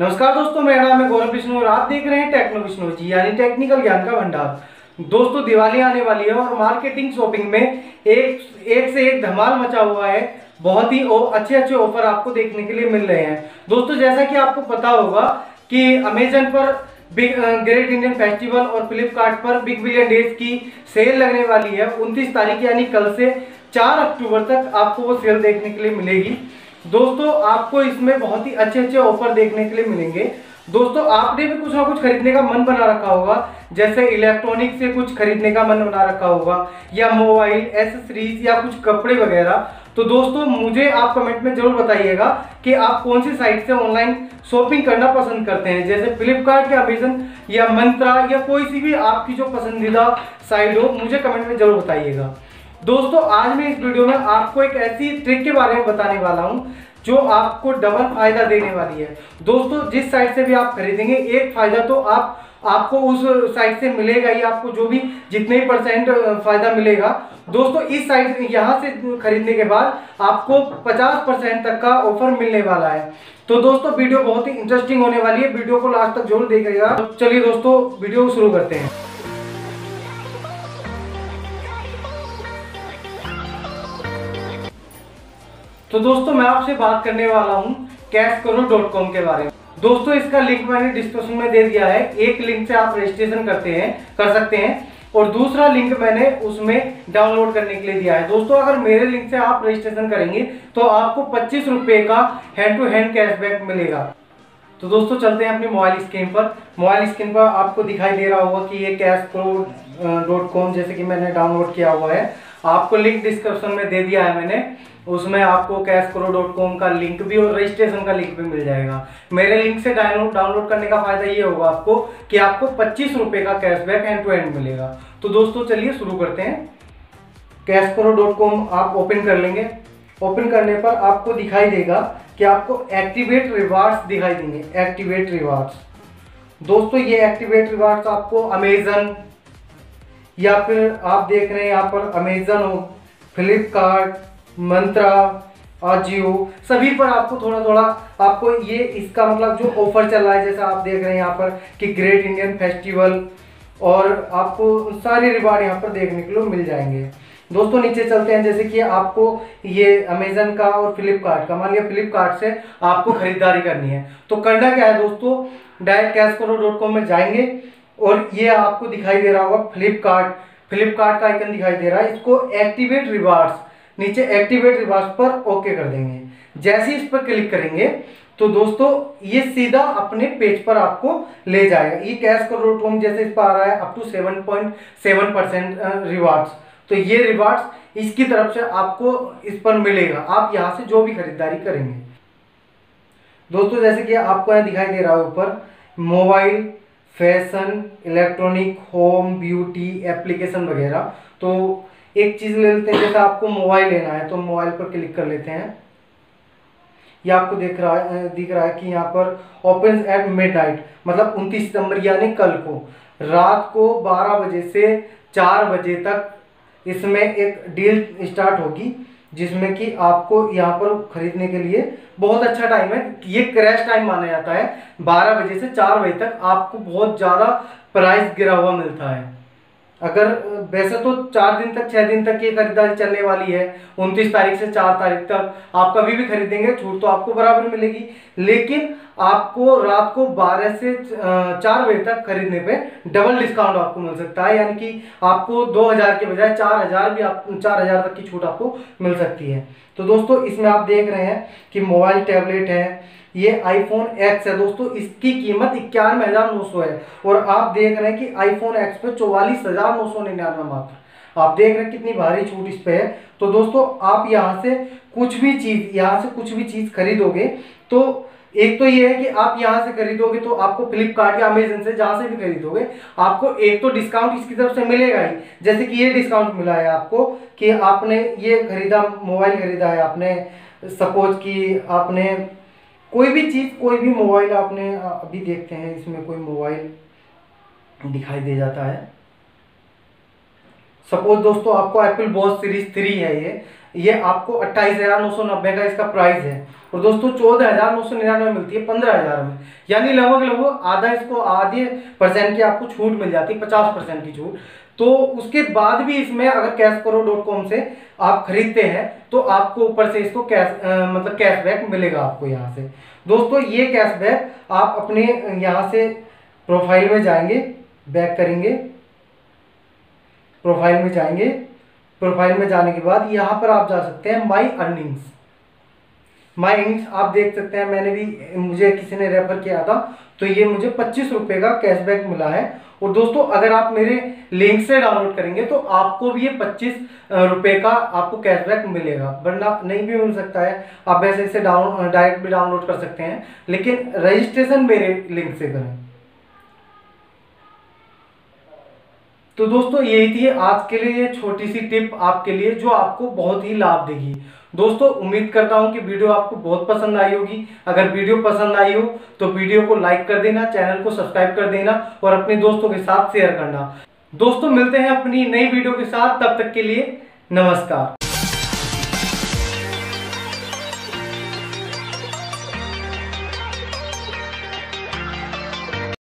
नमस्कार दोस्तों, मेरा नाम है गौरव विष्णु और आप देख रहे हैं टेक्नो विष्णु जी यानी टेक्निकल ज्ञान का भंडार। दोस्तों, दिवाली आने वाली है और मार्केटिंग शॉपिंग में एक एक से एक धमाल मचा हुआ है। बहुत ही अच्छे अच्छे ऑफ़र आपको देखने के लिए मिल रहे हैं। दोस्तों, जैसा कि आपको पता होगा कि अमेजन पर बिग ग्रेट इंडियन फेस्टिवल और फ्लिपकार्ट पर बिग बिलियन डेज़ की सेल लगने वाली है। उनतीस तारीख, यानी कल से चार अक्टूबर तक आपको वो सेल देखने के लिए मिलेगी। दोस्तों, आपको इसमें बहुत ही अच्छे अच्छे ऑफ़र देखने के लिए मिलेंगे। दोस्तों, आपने भी कुछ ना कुछ खरीदने का मन बना रखा होगा। जैसे इलेक्ट्रॉनिक से कुछ खरीदने का मन बना रखा होगा, या मोबाइल एसेसरीज या कुछ कपड़े वगैरह। तो दोस्तों, मुझे आप कमेंट में ज़रूर बताइएगा कि आप कौन सी साइट से ऑनलाइन शॉपिंग करना पसंद करते हैं। जैसे फ्लिपकार्ट या अमेजन या मंत्रा या कोई सी भी आपकी जो पसंदीदा साइट हो, मुझे कमेंट में ज़रूर बताइएगा। दोस्तों, आज मैं इस वीडियो में आपको एक ऐसी ट्रिक के बारे में बताने वाला हूँ, जो आपको डबल फ़ायदा देने वाली है। दोस्तों, जिस साइट से भी आप खरीदेंगे, एक फ़ायदा तो आप, आपको उस साइट से मिलेगा ही, आपको जो भी जितने ही परसेंट फ़ायदा मिलेगा। दोस्तों, इस साइट यहाँ से खरीदने के बाद आपको 50 परसेंट तक का ऑफ़र मिलने वाला है। तो दोस्तों, वीडियो बहुत ही इंटरेस्टिंग होने वाली है। वीडियो को लास्ट तक ज़रूर देखिएगा। चलिए दोस्तों, वीडियो शुरू करते हैं। तो दोस्तों, मैं आपसे बात करने वाला हूँ कैश करो डॉट कॉम के बारे में। दोस्तों, इसका लिंक मैंने डिस्क्रिप्शन में दे दिया है। एक लिंक से आप रजिस्ट्रेशन करते हैं, कर सकते हैं। और दूसरा लिंक मैंने उसमें डाउनलोड करने के लिए दिया है। दोस्तों, अगर मेरे लिंक से आप रजिस्ट्रेशन करेंगे तो आपको पच्चीस रुपए का हैंड टू हैंड कैशबैक मिलेगा। तो दोस्तों, चलते हैं अपनी मोबाइल स्क्रीन पर। मोबाइल स्क्रीन पर आपको दिखाई दे रहा होगा कि ये कैश प्रो डॉट कॉम जैसे कि मैंने डाउनलोड किया हुआ है। आपको लिंक डिस्क्रिप्शन में दे दिया है मैंने। उसमें आपको कैश करो डॉट कॉम का लिंक भी और रजिस्ट्रेशन का लिंक भी मिल जाएगा। मेरे लिंक से डाउनलोड डाउनलोड करने का फ़ायदा ये होगा आपको कि आपको पच्चीस रुपए का कैशबैक एंड टू एंड मिलेगा। तो दोस्तों, चलिए शुरू करते हैं। कैश करो डॉट कॉम आप ओपन कर लेंगे। ओपन करने पर आपको दिखाई देगा कि आपको एक्टिवेट रिवार्ड्स दिखाई देंगे। एक्टिवेट रिवार्ड्स दोस्तों, ये एक्टिवेट रिवार्ड्स आपको अमेजन या फिर आप देख रहे हैं यहाँ पर अमेजन हो फ्लिपकार्ट मंत्रा, आजियो, सभी पर आपको थोड़ा थोड़ा आपको ये इसका मतलब जो ऑफ़र चल रहा है, जैसा आप देख रहे हैं यहाँ पर कि ग्रेट इंडियन फेस्टिवल और आपको सारे रिवार्ड यहाँ पर देखने के लिए मिल जाएँगे। दोस्तों, नीचे चलते हैं, जैसे कि आपको ये अमेजन का और फ्लिपकार्ट का, मान लिया फ्लिपकार्ट से आपको खरीदारी करनी है। तो करना क्या है दोस्तों? डायरेक्ट कैश करो डॉट कॉम में जाएँगे और ये आपको दिखाई दे रहा होगा फ्लिपकार्ट फ्लिपकार्ट का आइकन दिखाई दे रहा है। इसको एक्टिवेट रिवार्ड्स नीचे एक्टिवेट रिवार्ड पर ओके कर देंगे। जैसे इस पर क्लिक करेंगे तो दोस्तों, ये सीधा अपने पेज पर आपको ले जाएगा। ये कैश करो टोम जैसे इस पर आ रहा है up to seven point seven percent rewards तो ये रिवार्ड्स इसकी तरफ़ से आपको इस पर मिलेगा। आप यहाँ से जो भी खरीदारी करेंगे। दोस्तों, जैसे कि आपको यहाँ दिखाई दे रहा है ऊपर mobile fashion electronic home beauty application वगैरह। तो एक चीज़ ले लेते हैं, जैसे आपको मोबाइल लेना है तो मोबाइल पर क्लिक कर लेते हैं। ये आपको देख रहा है दिख रहा है कि यहाँ पर ओपन एट मिड नाइट मतलब उनतीस सितंबर, यानी कल को। रात को 12 बजे से 4 बजे तक इसमें एक डील स्टार्ट होगी, जिसमें कि आपको यहाँ पर खरीदने के लिए बहुत अच्छा टाइम है। ये क्रैश टाइम माना जाता है 12 बजे से 4 बजे तक आपको बहुत ज़्यादा प्राइस गिरा हुआ मिलता है। अगर वैसे तो चार दिन तक, छह दिन तक ये खरीदारी चलने वाली है, उनतीस तारीख से चार तारीख तक आप कभी भी खरीदेंगे, छूट तो आपको बराबर मिलेगी, लेकिन आपको रात को बारह से चार बजे तक खरीदने पे डबल डिस्काउंट आपको मिल सकता है। यानी कि आपको दो हज़ार के बजाय चार हज़ार भी आप, चार हज़ार तक की छूट आपको मिल सकती है। तो दोस्तों, इसमें आप देख रहे हैं कि मोबाइल टैबलेट है, ये आईफोन एक्स है। दोस्तों, इसकी कीमत इक्यानवे हज़ार नौ सौ है और आप देख रहे हैं कि आईफोन एक्स पे चौवालीस हज़ार नौ सौ निन्यानवे मात्र। आप देख रहे हैं कितनी भारी छूट इस पे है। तो दोस्तों, आप यहाँ से कुछ भी चीज़, यहाँ से कुछ भी चीज़ खरीदोगे तो एक तो ये है कि आप यहाँ से खरीदोगे तो आपको फ्लिपकार्ट या अमेजन से जहाँ से भी खरीदोगे, आपको एक तो डिस्काउंट इसकी तरफ़ से मिलेगा ही। जैसे कि ये डिस्काउंट मिला है आपको कि आपने ये खरीदा मोबाइल खरीदा है आपने सपोज़ कि आपने कोई भी चीज़, कोई भी मोबाइल आपने अभी देखते हैं, इसमें कोई मोबाइल दिखाई दे जाता है। सपोज़ दोस्तों आपको एप्पल बॉस सीरीज़ थ्री है ये ये आपको अट्ठाईस हज़ार नौ सौ नब्बे का इसका प्राइस है। और दोस्तों, चौदह हज़ार नौ सौ निन्यानवे मिलती है पंद्रह हज़ार में। यानी लगभग लगभग आधा इसको आधे परसेंट की आपको छूट मिल जाती है, पचास परसेंट की छूट। तो उसके बाद भी इसमें अगर कैश करो डॉट कॉम से आप खरीदते हैं तो आपको ऊपर से इसको कैश मतलब कैशबैक मिलेगा आपको यहाँ से। दोस्तों, ये कैशबैक आप अपने यहाँ से प्रोफ़ाइल में जाएँगे बैक करेंगे प्रोफ़ाइल में जाएँगे। प्रोफ़ाइल में जाने के बाद यहाँ पर आप जा सकते हैं माई अर्निंग्स माई अर्निंग्स आप देख सकते हैं, मैंने भी, मुझे किसी ने रेफर किया था तो ये मुझे पच्चीस रुपये का कैशबैक मिला है। और दोस्तों, अगर आप मेरे लिंक से डाउनलोड करेंगे तो आपको भी ये पच्चीस रुपये का आपको कैशबैक मिलेगा। वरना नहीं भी मिल सकता है। आप वैसे इसे डाउन डायरेक्ट भी डाउनलोड कर सकते हैं। लेकिन रजिस्ट्रेशन मेरे लिंक से करें। तो दोस्तों, यही थी आज के लिए ये छोटी सी टिप आपके लिए जो आपको बहुत ही लाभ देगी। दोस्तों, उम्मीद करता हूँ कि वीडियो आपको बहुत पसंद आई होगी। अगर वीडियो पसंद आई हो तो वीडियो को लाइक कर देना, चैनल को सब्सक्राइब कर देना और अपने दोस्तों के साथ शेयर करना। दोस्तों, मिलते हैं अपनी नई वीडियो के साथ। तब तक के लिए नमस्कार।